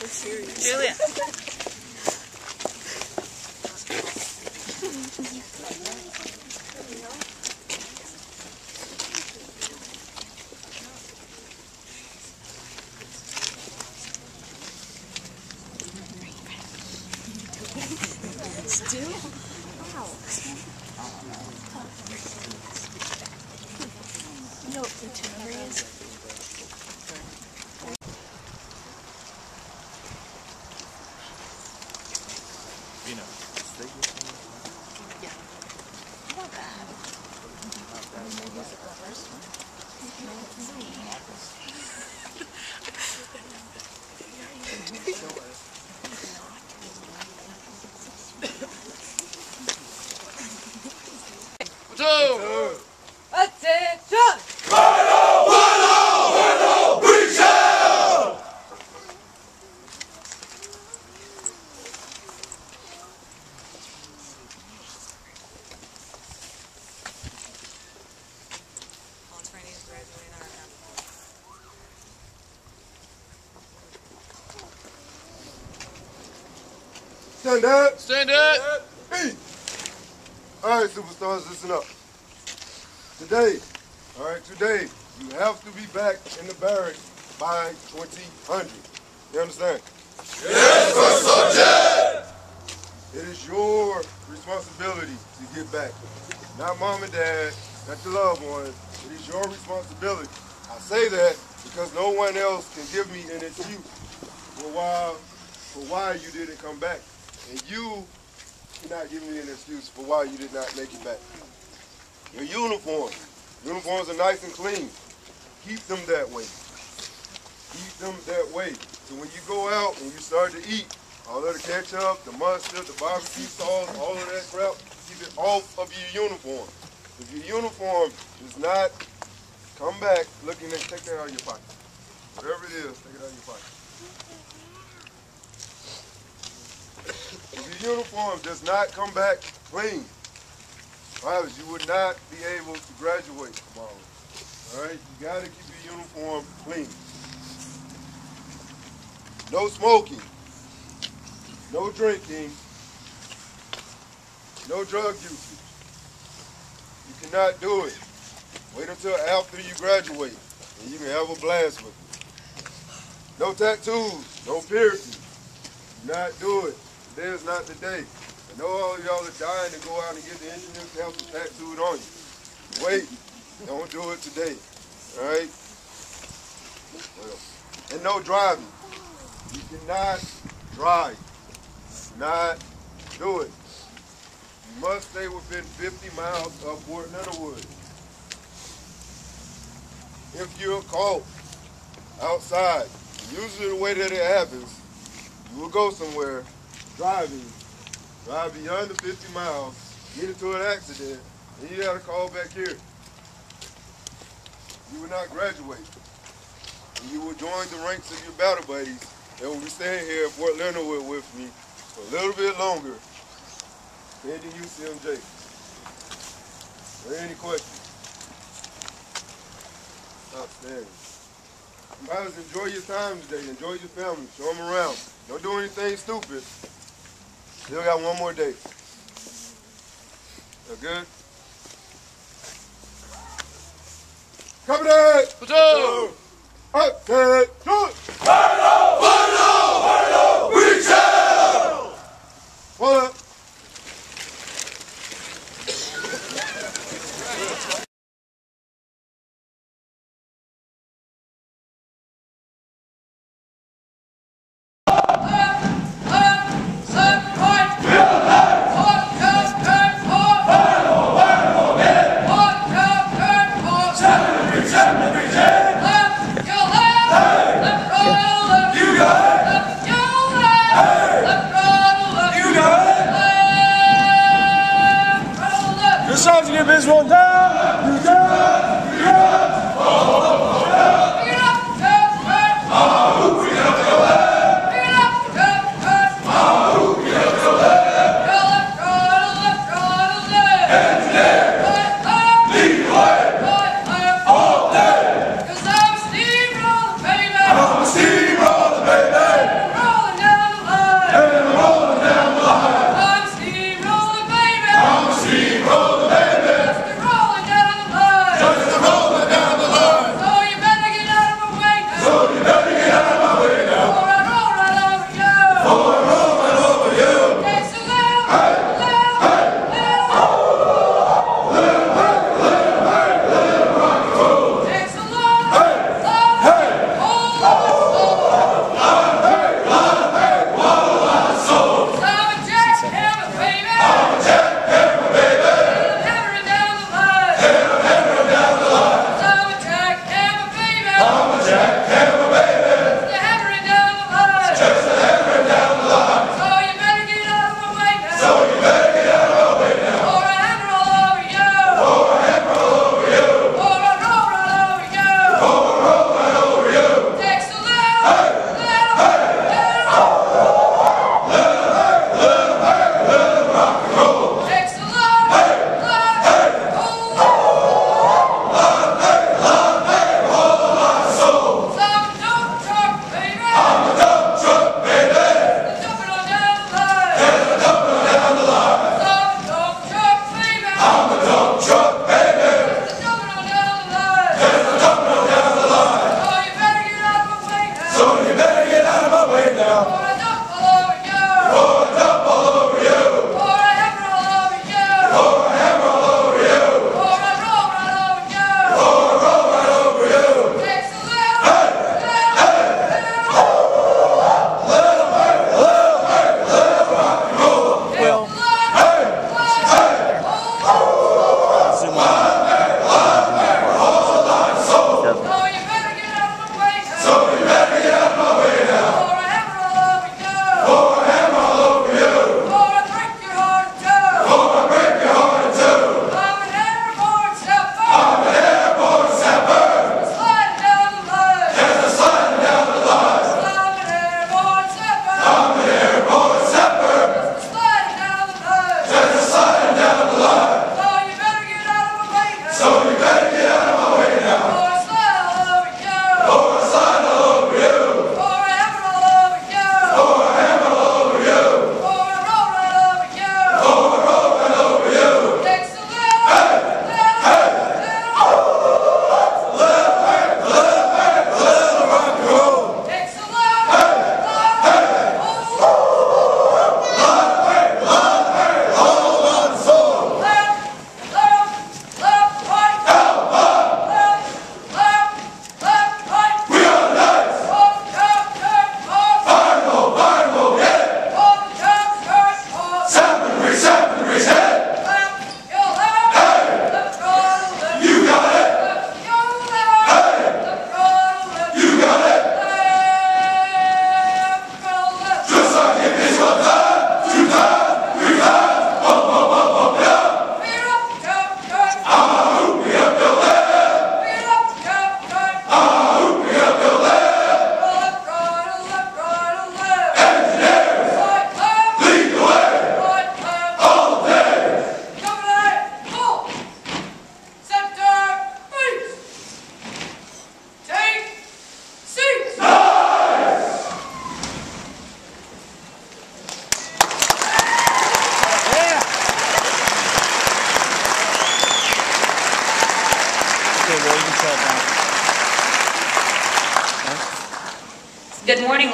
Julian. No, the two areas. Not Stand up. Stand up. Hey. All right, superstars, listen up. Today, all right, today, you have to be back in the barracks by 2000. You understand? Yes, Sergeant. It is your responsibility to get back. Not mom and dad, not your loved ones. It is your responsibility. I say that because no one else can give me an excuse for why, for why you didn't come back. And you cannot give me an excuse for why you did not make it back. Your uniform. Uniforms are nice and clean. Keep them that way. Keep them that way. So when you go out and you start to eat, all of the ketchup, the mustard, the barbecue sauce, all of that crap, keep it off of your uniform. If your uniform does not come back looking at, take that out of your pocket. Whatever it is, take it out of your pocket. If your uniform does not come back clean, Right, you would not be able to graduate tomorrow. All right, you got to keep your uniform clean. No smoking, no drinking, no drug usage. You cannot do it. Wait until after you graduate, and you can have a blast with it. No tattoos, no piercings. Do not do it. Today is not the day. I know all of y'all are dying to go out and get the engineer's castle tattooed on you. Wait, don't do it today. All right? Well, and no driving. You cannot drive. Not do it. You must stay within 50 miles of Fort Leonard Wood. If you're caught outside, usually the way that it happens, you will go somewhere driving drive beyond the 50 miles, get into an accident, and you gotta call back here. You will not graduate. And you will join the ranks of your battle buddies that will be staying here at Fort Leonard with me for a little bit longer, pending UCMJ. Are there any questions? Outstanding. Guys, enjoy your time today. Enjoy your family. Show them around. Don't do anything stupid. Still got one more day. That good? Company! Platoon! Attention! Hold up. Your sergeant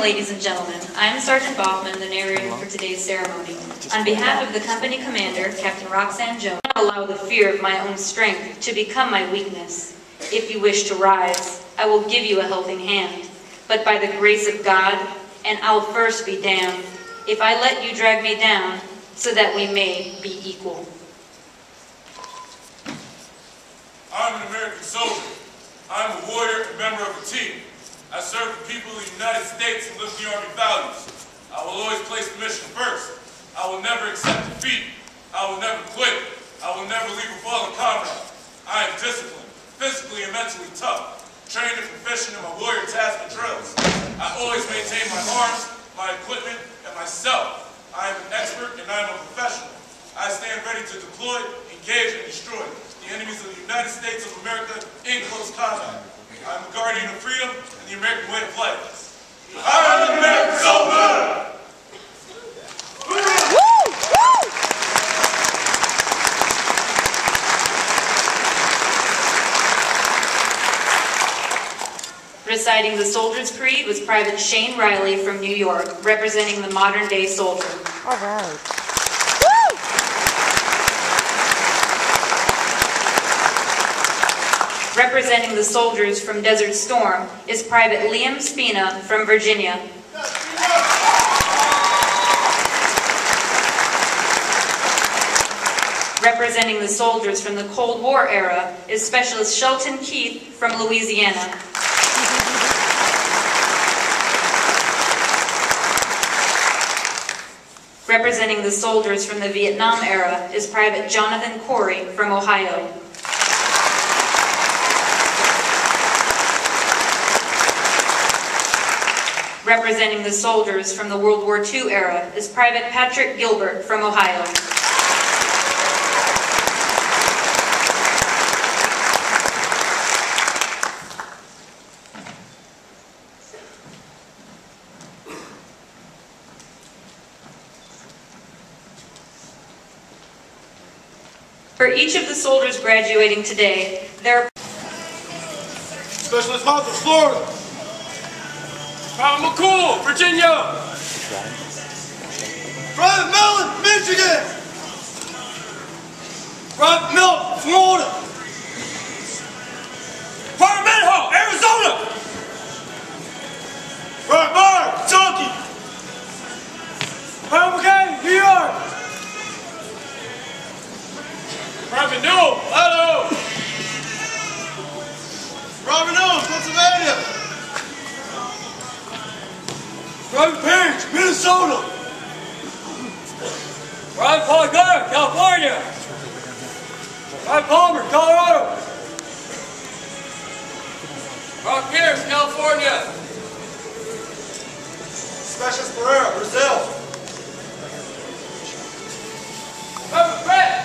ladies and gentlemen. I am Sergeant Baughman, the narrator for today's ceremony. On behalf of the company commander, Captain Roxanne Jones, I allow the fear of my own strength to become my weakness. If you wish to rise, I will give you a helping hand. But by the grace of God, and I'll first be damned, if I let you drag me down, so that we may be equal. I'm an American soldier. I'm a warrior and member of a team. I serve the people of the United States and live the Army values. I will always place the mission first. I will never accept defeat. I will never quit. I will never leave a fallen comrade. I am disciplined, physically and mentally tough, trained and proficient in my warrior tasks and drills. I always maintain my arms, my equipment, and myself. I am an expert and I am a professional. I stand ready to deploy, engage, and destroy the enemies of the United States of America in close combat. I am a guardian of freedom and the American way of life. Reciting the Soldier's Creed was Private Shane Riley from New York, representing the modern-day soldier. All right. representing the soldiers from Desert Storm, is Private Liam Spina from Virginia. Representing the soldiers from the Cold War era is Specialist Shelton Keith from Louisiana. Representing the soldiers from the Vietnam era is Private Jonathan Corey from Ohio. Representing the soldiers from the World War II era is Private Patrick Gilbert from Ohio. For each of the soldiers graduating today, there are Specialist Hawthorne, Florida. Private McCool, Virginia. Private Mellon, Michigan. Private Milton, Florida. Minnesota. Ron Paul Gunner, California. Ron Palmer, Colorado. Ron Pierce, California. Specialist Pereira, Brazil. Robert Brett.